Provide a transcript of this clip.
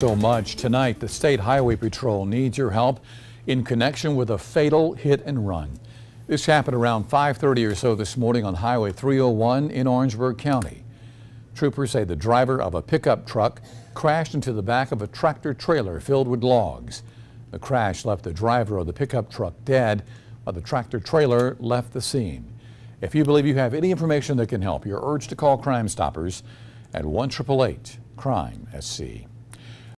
So much tonight, the State Highway Patrol needs your help in connection with a fatal hit and run. This happened around 5:30 or so this morning on Highway 301 in Orangeburg County. Troopers say the driver of a pickup truck crashed into the back of a tractor trailer filled with logs. The crash left the driver of the pickup truck dead while the tractor trailer left the scene. If you believe you have any information that can help, you're urged to call Crime Stoppers at 1 crime SC.